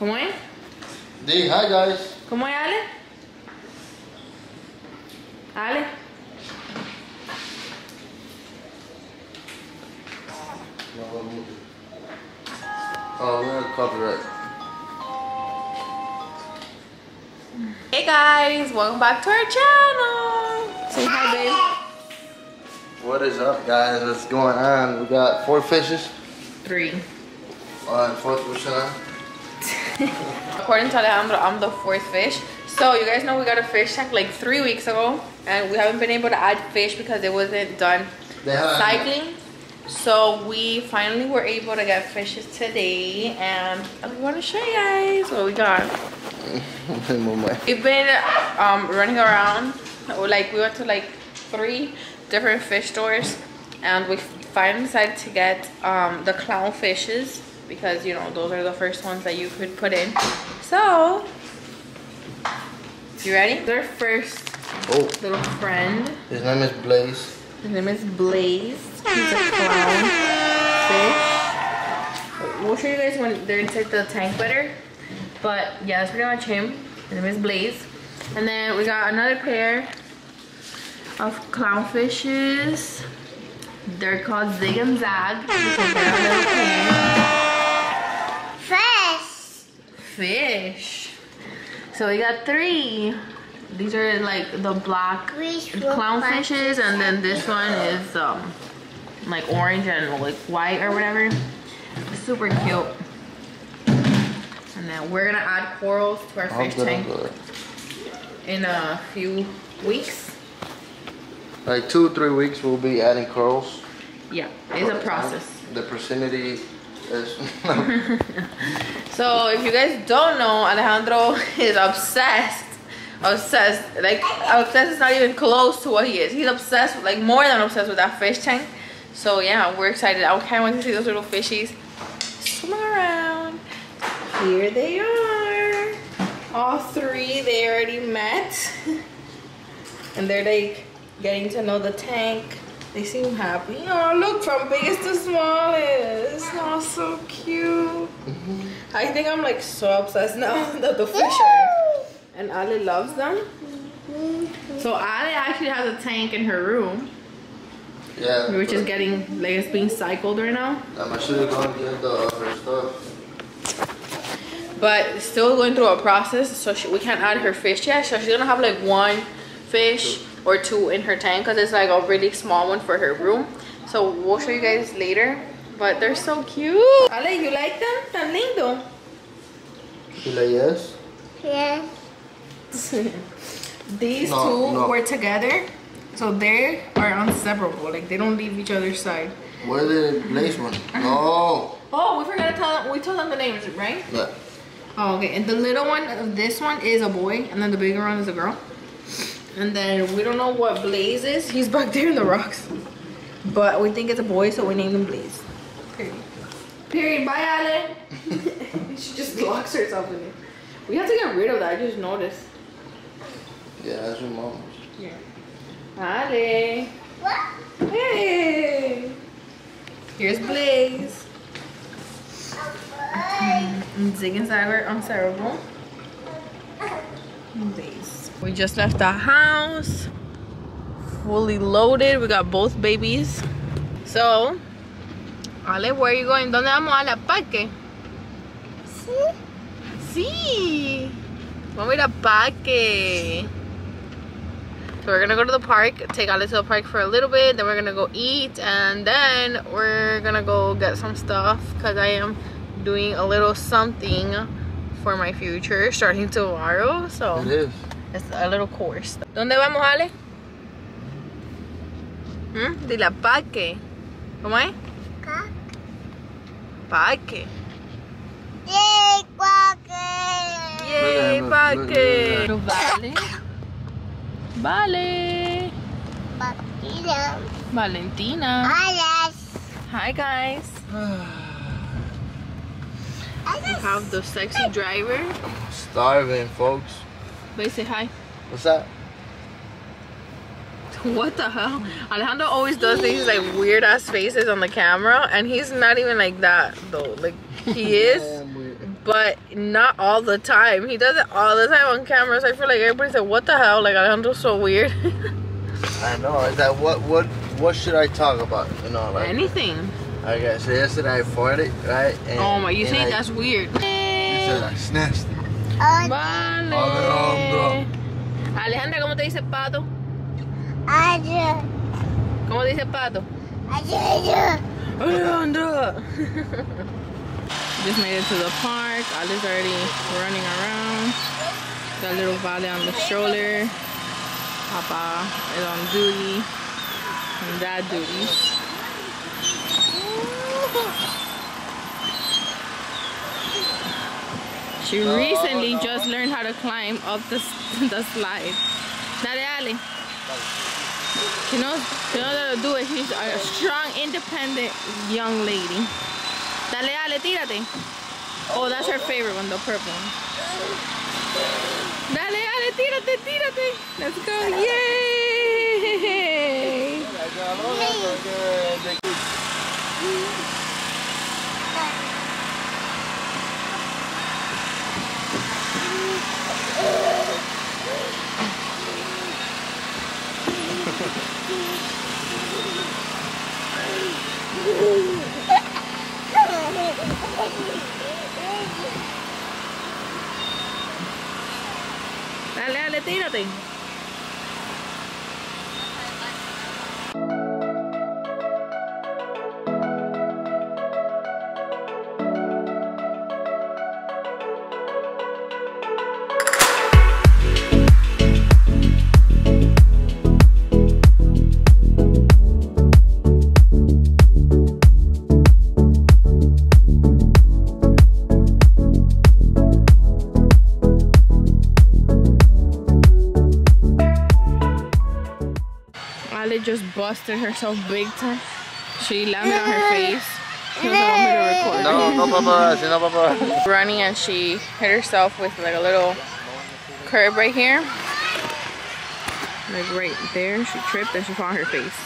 ¿Cómo es? Di, hi guys. ¿Cómo es, Ale? Ale. Oh, we're gonna copyright. Hey guys, welcome back to our channel. Say hi, babe. What is up, guys? What's going on? We got four fishes. Three. On fourth percent. According to Alejandro, I'm the fourth fish. So you guys know we got a fish tank like three weeks ago, and we haven't been able to add fish because it wasn't done cycling. So we finally were able to get fishes today, and we want to show you guys what we got. We've been um, running around. Like we went to like three different fish stores, and we finally decided to get um, the clown fishes because you know those are the first ones that you could put in. So, you ready? Their first oh, little friend. his name is Blaze. His name is Blaze. He's a clown fish. We'll show you guys when they're inside the tank better. But yeah, that's pretty much him. His name is Blaze. And then we got another pair of clownfishes. They're called Zig and Zag. because they're a little pair. Fresh. Fish. So we got three. These are like the black Which clownfishes and then this one is um like orange and like white or whatever super cute and then we're gonna add corals to our How fish tank in a few weeks Like two, or three weeks, we'll be adding corals. yeah it's a process The vicinity is. so if you guys don't know alejandro is obsessed obsessed like obsessed is not even close to what he is. He's obsessed like more than obsessed with that fish tank. So yeah we're excited. I can't wait to see those little fishies swimming around. Here they are. All three they already met. And they're like getting to know the tank they seem happy oh look from biggest to smallest oh so cute i think i'm like so obsessed now that the fish are and Ali loves them. So Ali actually has a tank in her room, yeah. which is getting like it's being cycled right now. I'm actually going to get the other stuff. But still going through a process, so she, we can't add her fish yet. So she's gonna have like one fish or two in her tank because it's like a really small one for her room. So we'll show you guys later. But they're so cute. Ale, you like them? Tan lindo. You like yes? Yeah. These No, two no. were together, so they are inseparable. Like they don't leave each other's side. Where the Blaze one? No. Oh, we forgot to tell them. We told them the names, right? Yeah. Oh, okay. And the little one, of this one is a boy, and then the bigger one is a girl. And then we don't know what Blaze is. He's back there in the rocks. But we think it's a boy, so we named him Blaze. Period. Period. Bye, Ale. she just locks herself in it. We have to get rid of that. I just noticed. Yeah, that's your mom. Yeah. Ale. What? Hey. Here's Blaze. Oh, and mm, mm, Zig and Zag are unsearable. Blaze. We just left the house. Fully loaded. We got both babies. So, Ale, where are you going? ¿Dónde vamos a la parque? See? Sí. Vamos a ir al parque. So we're gonna go to the park, take Ale to the park for a little bit, then we're gonna go eat, and then we're gonna go get some stuff because I am doing a little something for my future starting tomorrow. So It is. It's a little course. ¿Dónde vamos, Ale? ¿Mm? Dile a parque. ¿Cómo es? Ca- Parque. Yay, quacker. Yay, Look at parque. Vale. Vale. Valentina. Valentina. Alice. Hi guys. We have the sexy driver. Starving, folks. Wait, say hi. What's that? What the hell? Alejandro always does these like weird ass faces on the camera, and he's not even like that though. Like he is, Yeah, I'm weird. but not all the time. He does it all the time on camera. So I feel like everybody said, "What the hell?" Like Alejandro's so weird. I know. Is that what what what should I talk about? You know, like Anything. okay. So yesterday I farted, right? And, oh my, you I- that's weird? You said that's nasty. Oh, Vale. Alejandro. Alejandra, ¿cómo te dice pato? I ¿Cómo te dice pato? I do. Alejandra. Just made it to the park. Ali's already running around. Got little Vale on the stroller. Papa is on duty. And dad duties. She recently just learned how to climb up the, the slide. Dale, Ale. She knows, she knows how to do it. She's a strong, independent young lady. Dale, Ale, tírate. Oh, that's her favorite one, the purple one. Dale, Ale, tírate, tírate. Let's go. Yay! Dale, Ale, tírate. Busted herself big time. She landed on her face. She want me to record. No, no paparazzi, no paparazzi. running and she hit herself with like a little curb right here. Like right there, she tripped and she fell on her face.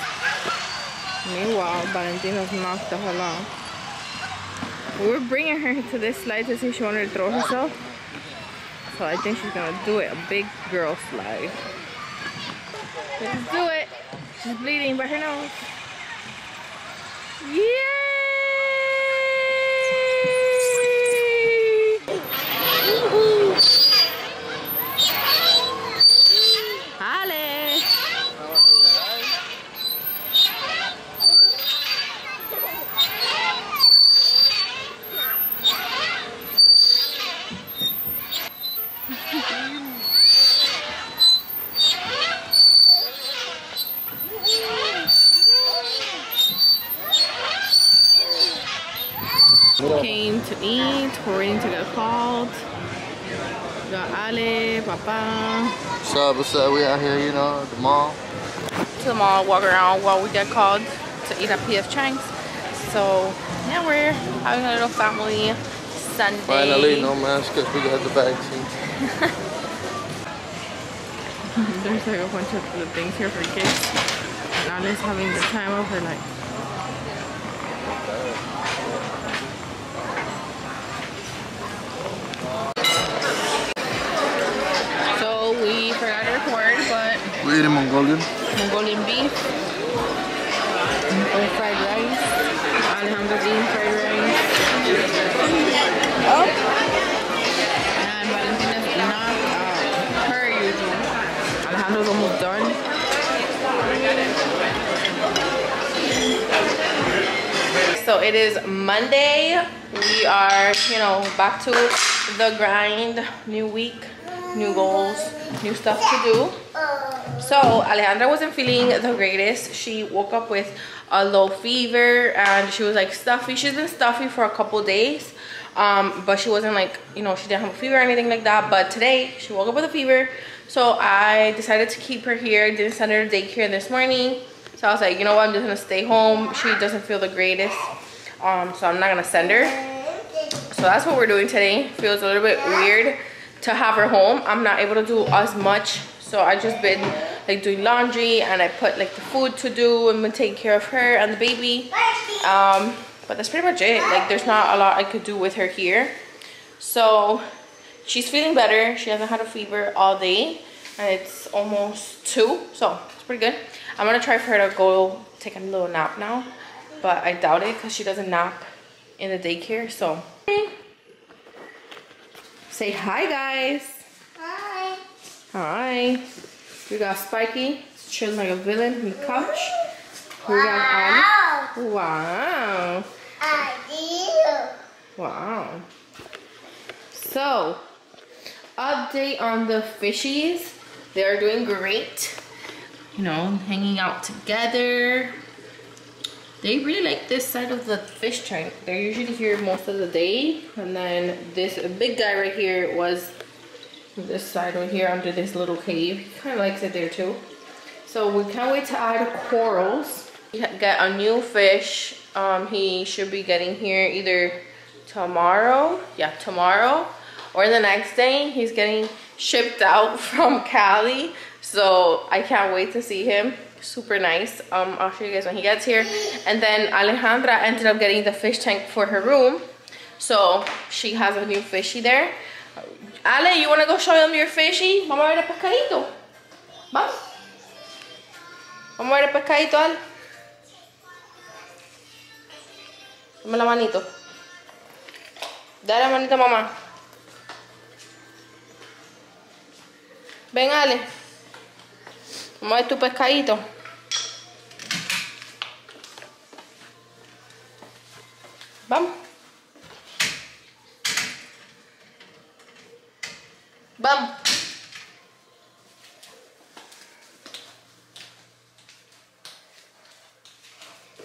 Meanwhile, Valentina's knocked the hell out. We were bringing her to this slide to see if she wanted to throw herself. So I think she's gonna do it, a big girl slide. Let's do it. She's bleeding by her nose. Yay! Ale! Came to eat, we're waiting to get called. Got Ale, Papa. What's up? What's up? We out here, you know, at the mall. to the mall, walk around while we get called to eat at PF Chang's. So now we're having a little family Sunday. Finally, no mask because we got the vaccine. There's like a bunch of the things here for kids. And Ali's having the time of her life. So we forgot to record, but We eating Mongolian. Mongolian beef with fried rice. Alejandro's eating fried rice. Oh. And Valentina's knocked out. Per ah, usual. Alejandro's almost done. So it is Monday. We are, you know, back to the grind. New week, new goals, new stuff to do. So Alejandra wasn't feeling the greatest. She woke up with a low fever and she was like stuffy. She's been stuffy for a couple days. Um, but she wasn't like, you know, she didn't have a fever or anything like that. But today she woke up with a fever. So I decided to keep her here. Didn't send her to daycare this morning. So I was like, you know what, I'm just gonna stay home. She doesn't feel the greatest. Um, so I'm not gonna send her. So that's what we're doing today. Feels a little bit weird to have her home. I'm not able to do as much. So I just been like doing laundry and I put like the food to do and been taking care of her and the baby. Um, but that's pretty much it. Like there's not a lot I could do with her here. So she's feeling better. She hasn't had a fever all day and it's almost two, so it's pretty good. I'm gonna try for her to go take a little nap now, but I doubt it because she doesn't nap in the daycare, so. Say hi, guys. Hi. Hi. We got Spiky, chilling like a villain on the couch. We got Wow. Wow. I do. Wow. So, update on the fishies. They're doing great. You know, hanging out together. They really like this side of the fish tank. They're usually here most of the day. And then this big guy right here was this side right here under this little cave. He kind of likes it there too. So we can't wait to add corals. We Get a new fish. Um, he should be getting here either tomorrow. Yeah, tomorrow. Or the next day. He's getting shipped out from Cali. So I can't wait to see him. Super nice. Um, I'll show you guys when he gets here. And then Alejandra ended up getting the fish tank for her room. So she has a new fishy there. Ale, you wanna go show them your fishy? Vamos a ver el pescadito. Vamos. Vamos a ver el pescadito, Ale. Dame la manito. Dale la manito a mamá. Ven, Ale. Vamos a ver tu pescadito. Vamos. Vamos.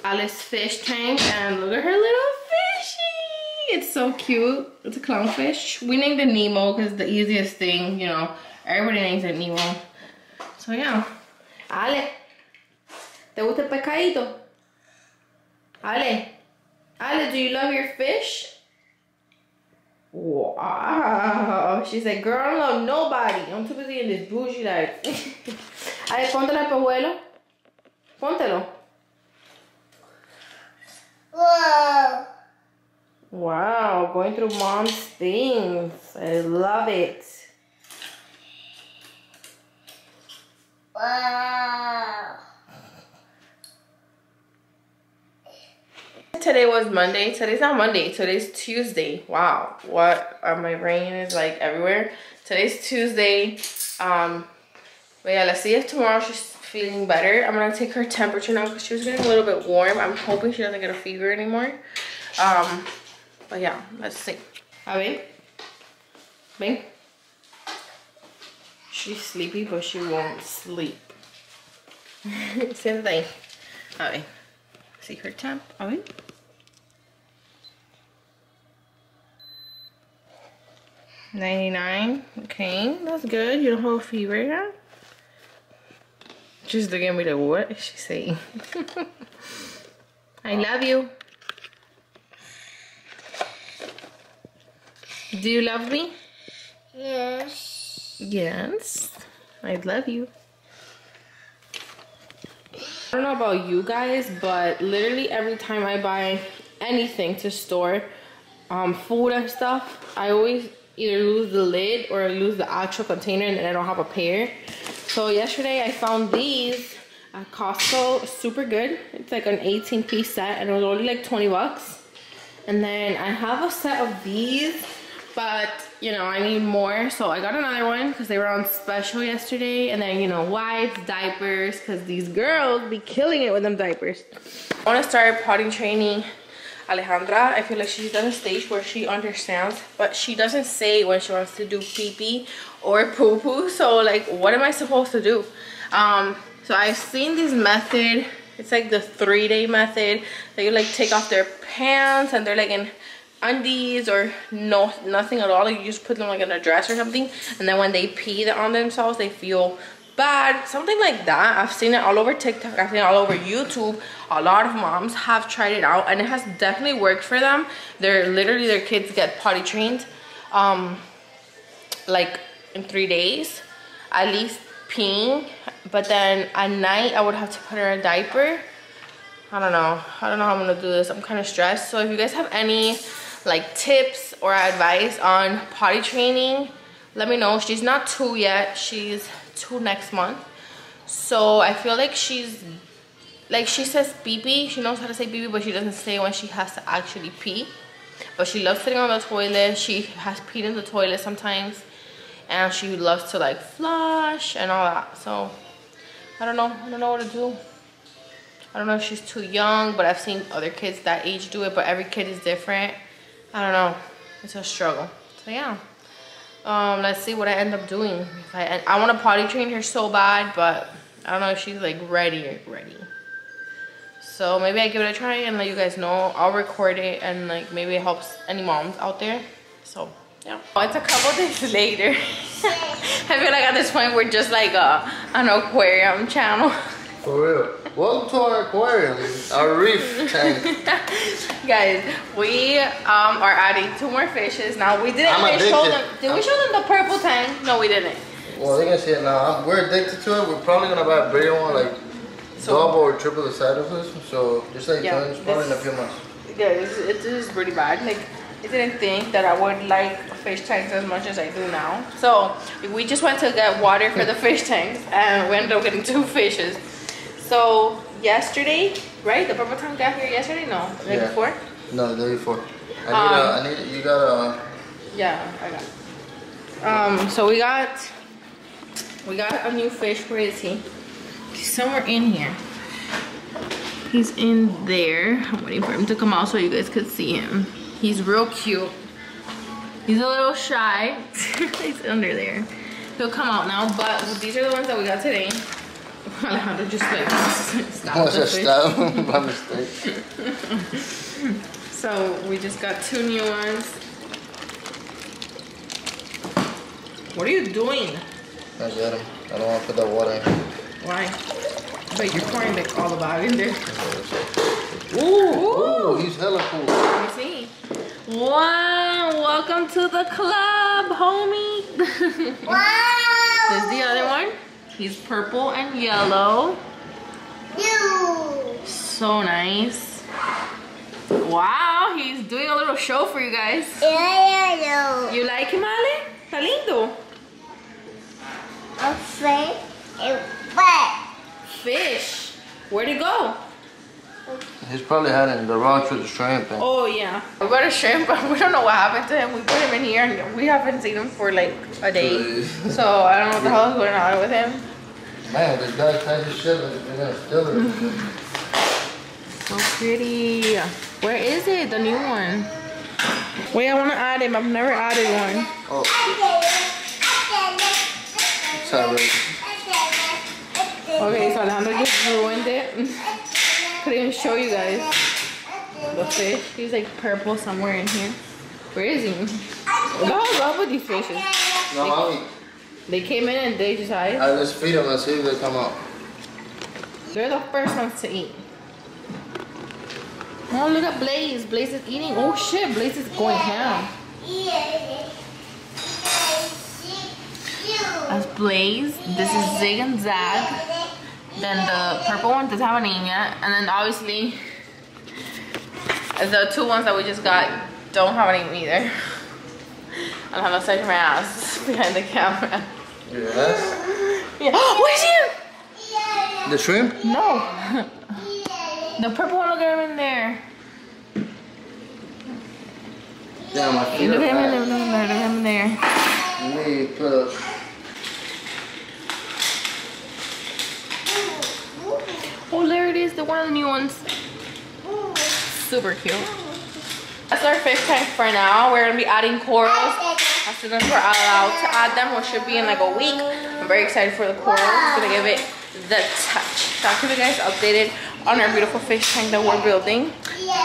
Ali's fish tank and look at her little fishy. It's so cute. It's a clownfish. We named it Nemo because the easiest thing, you know, everybody names it Nemo. So yeah. Ale, ¿te gusta el pescadito? Ale, Ale, do you love your fish? Wow. She said, girl, I don't love nobody. I'm too busy in this bougie life. Ale, póntelo al pejuelo. Póntelo. Whoa. Wow, going through mom's things. I love it. Wow. Today was Monday. Today's not Monday. Today's Tuesday. Wow. What? Uh, my brain is like everywhere. Today's Tuesday. Um, but yeah, let's see if tomorrow she's feeling better. I'm gonna take her temperature now because she was getting a little bit warm. I'm hoping she doesn't get a fever anymore. Um, but yeah, let's see. A ver. Ven. She's sleepy, but she won't sleep. Siéntate ahí. A ver. See her temp. Oh, a ver. Ninety-nine. Okay, that's good. You don't have a fever yet. She's looking at me like, what is she saying? I love you. Do you love me? Yes. Yes. I love you. I don't know about you guys, but literally every time I buy anything to store, um, food and stuff, I always either lose the lid or lose the actual container and then I don't have a pair. So yesterday I found these at Costco, super good. It's like an 18 piece set and it was only like 20 bucks. And then I have a set of these, but you know, I need more. So I got another one because they were on special yesterday. And then, you know, wipes, diapers, because these girls be killing it with them diapers. I want to start potty training Alejandra. I feel like she's at a stage where she understands, but she doesn't say when she wants to do pee pee or poo poo. So, like, what am I supposed to do? Um, so I've seen this method. It's like the three day method. That you like take off their pants and they're like in undies or no nothing at all. Like you just put them like in a dress or something and then when they pee on themselves they feel bad. Something like that. I've seen it all over tiktok. I've seen it all over youtube. A lot of moms have tried it out and it has definitely worked for them. They're literally their kids get potty trained um like in three days at least peeing. But then at night i would have to put her a diaper. I don't know. I don't know how I'm gonna do this. I'm kind of stressed. So if you guys have any like tips or advice on potty training, let me know. She's not two yet. She's two next month. So I feel like she's like she says pee pee. She knows how to say pee pee, but she doesn't say when she has to actually pee. But she loves sitting on the toilet. She has peed in the toilet sometimes. And she loves to like flush and all that. So I don't know. I don't know what to do. I don't know if she's too young, but I've seen other kids that age do it, but every kid is different. I don't know. It's a struggle. So yeah. Um, let's see what I end up doing. If I I want to potty train her so bad, but I don't know if she's like ready ready. So maybe I give it a try and let you guys know. I'll record it and like maybe it helps any moms out there. So yeah. Oh, it's a couple days later. I feel like at this point we're just like a, an aquarium channel. For real. Welcome to our aquarium, our reef tank. Guys, we um, are adding two more fishes. Now we didn't I'm show them. Did we show them the purple tank? No, we didn't. Well, they can see it now. We're addicted to it. We're probably gonna buy a bigger one, like So- double or triple the size of this. So just like Yeah, yeah, probably in a this- few months. Yeah, it's, it is pretty bad. Like, I didn't think that I would like fish tanks as much as I do now. So we just went to get water for the fish tanks, and we ended up getting two fishes. So yesterday, right? The purple tank got here yesterday. No, the day Yeah. before. No, the day before. I need, Um, a, I need, you got a. Yeah, I got. Um, so we got we got a new fish. Where is he? He's somewhere in here. He's in there. I'm waiting for him to come out so you guys could see him. He's real cute. He's a little shy. He's under there. He'll come out now, but these are the ones that we got today. Alejandro just like What's the stab by mistake? So we just got two new ones. What are you doing? I got him. I don't want to put that water in. Why? But you're pouring like all the bag in there. Ooh, Ooh. ooh, he's hella cool. Let me see. Wow, welcome to the club, homie. Wow. the other one. He's purple and yellow. You. So nice. Wow, he's doing a little show for you guys. Yeah, yeah, You like him, Ale? Está lindo. A fish. Fish. Where'd he go? He's probably hiding the rocks with the shrimp. And Oh yeah. We got a shrimp, but we don't know what happened to him. We put him in here and we haven't seen him for like a day. So I don't know what the hell is going on with him. Man, this guy tied his shit like they're gonna it. So pretty. Where is it? The new one. Wait, I wanna add him. I've never added one. Oh, sorry. Okay, so Alejandro just ruined it. Couldn't even show you guys the fish. He's like purple somewhere in here. Where is he? What the hell's up with these fishes? No. They came in and they just hide. Alright, let's feed them. Let's see if they come out. They're the first ones to eat. Oh, look at Blaze. Blaze is eating. Oh shit, Blaze is going ham. That's Blaze. This is Zig and Zag. Then the purple one doesn't have a name yet. And then obviously, the two ones that we just got don't have a name either. I'm having to search my ass behind the camera. Yes. Yeah. Where's he? The shrimp? No. The purple one, look at him in there. Damn, my feet Look at him in there, look at him in there, look at him in there. Let me put Oh, there it is, the one of the new ones. Super cute. That's our fish tank for now. We're gonna be adding corals as soon as we're allowed to add them, which should be in like a week. I'm very excited for the corals. Gonna give it the touch. So I'll keep you guys updated on our beautiful fish tank that we're building.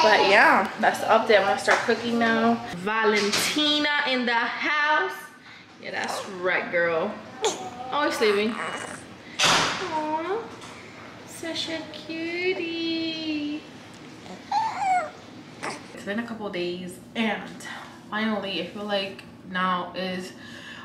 But yeah, that's the update. I'm gonna start cooking now. Valentina in the house. Yeah, that's right, girl. Oh, he's sleeping. Aww. Such a cutie. It's been a couple days and finally I feel like now is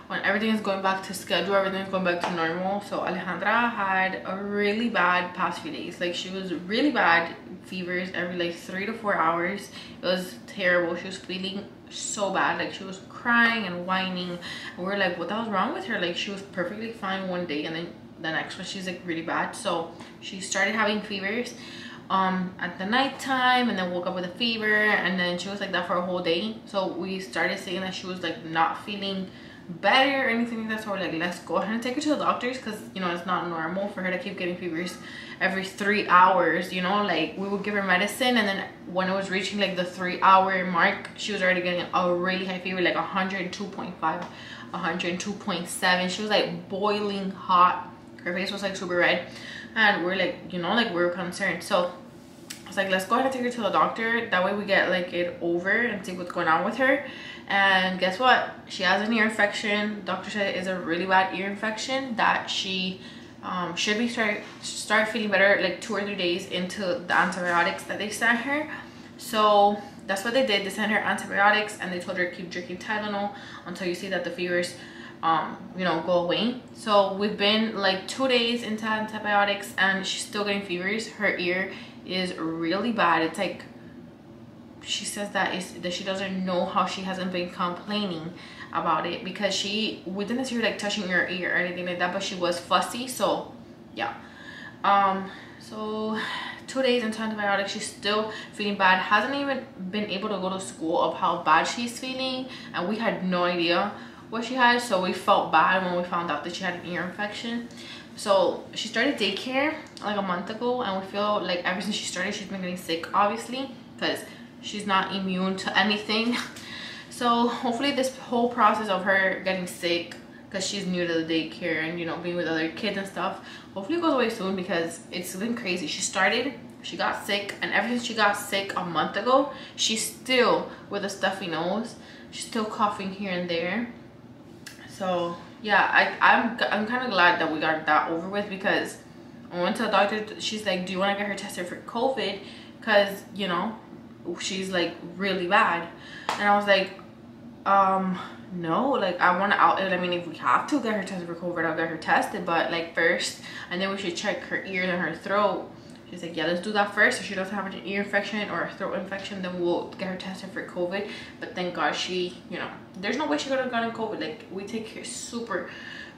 when everything is going back to schedule everything is going back to normal. So alejandra had a really bad past few days. Like she was really bad fevers every like three to four hours. It was terrible. She was feeling so bad. Like she was crying and whining. And we are like what the hell's wrong with her? Like she was perfectly fine one day and then the next one she's like really bad. So she started having fevers um at the night time and then woke up with a fever and then she was like that for a whole day. So we started saying that she was like not feeling better or anything like that so we're like let's go ahead and take her to the doctors because you know it's not normal for her to keep getting fevers every three hours you know? Like we would give her medicine and then when it was reaching like the three hour mark she was already getting a really high fever like 102.5 102.7 she was like boiling hot her face was like super red and we're like you know like we are concerned. So I was like let's go ahead and take her to the doctor. That way we get like it over and see what's going on with her. And guess what? She has an ear infection. Doctor said it is a really bad ear infection that she um, should be start start feeling better like two or three days into the antibiotics that they sent her. So that's what they did. They sent her antibiotics and they told her keep drinking tylenol until you see that the fevers um you know go away so we've been like two days into antibiotics and she's still getting fevers. Her ear is really bad. It's like she says that is that she doesn't know how she hasn't been complaining about it because she we didn't see her like touching her ear or anything like that but she was fussy. So yeah. Um so two days into antibiotics she's still feeling bad. Hasn't even been able to go to school of how bad she's feeling and we had no idea what she had. So we felt bad when we found out that she had an ear infection. So she started daycare like a month ago and we feel like ever since she started she's been getting sick obviously because she's not immune to anything. So hopefully this whole process of her getting sick because she's new to the daycare and you know being with other kids and stuff hopefully goes away soon because it's been crazy. She started she got sick and ever since she got sick a month ago she's still with a stuffy nose. She's still coughing here and there so yeah i i'm i'm kind of glad that we got that over with because i went to the doctor she's like do you want to get her tested for covid? Because you know she's like really bad. And i was like um no like i want to out i mean if we have to get her tested for covid i'll get her tested but like first and then we should check her ears and her throat she's like yeah let's do that first if she doesn't have an ear infection or a throat infection then we'll get her tested for covid. But thank god she you know there's no way she could have gotten covid. Like we take care, super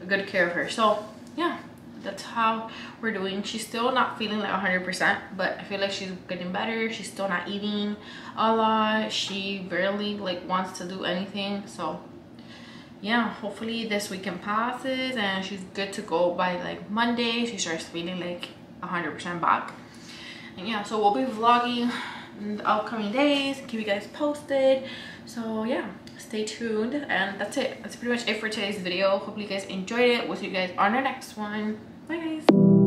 good care of her. So yeah that's how we're doing. She's still not feeling like 100 percent but i feel like she's getting better. She's still not eating a lot. She barely like wants to do anything. So yeah hopefully this weekend passes and she's good to go by like monday. She starts feeling like 100 percent back. And yeah so we'll be vlogging in the upcoming days keep you guys posted. So yeah stay tuned and that's it. That's pretty much it for today's video. Hopefully you guys enjoyed it. We'll see you guys on our next one. Bye guys.